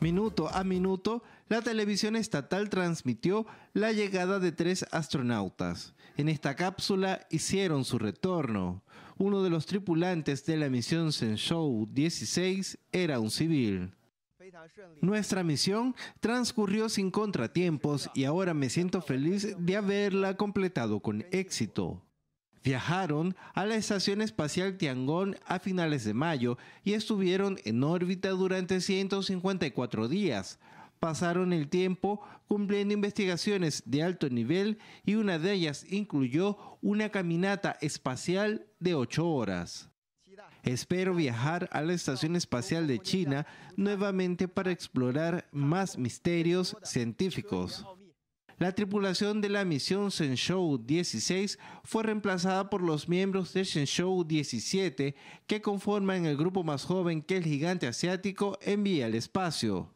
Minuto a minuto, la televisión estatal transmitió la llegada de tres astronautas. En esta cápsula hicieron su retorno. Uno de los tripulantes de la misión Shenzhou 16 era un civil. Nuestra misión transcurrió sin contratiempos y ahora me siento feliz de haberla completado con éxito. Viajaron a la Estación Espacial Tiangong a finales de mayo y estuvieron en órbita durante 154 días. Pasaron el tiempo cumpliendo investigaciones de alto nivel y una de ellas incluyó una caminata espacial de 8 horas. Espero viajar a la Estación Espacial de China nuevamente para explorar más misterios científicos. La tripulación de la misión Shenzhou 16 fue reemplazada por los miembros de Shenzhou 17 que conforman el grupo más joven que el gigante asiático envía al espacio.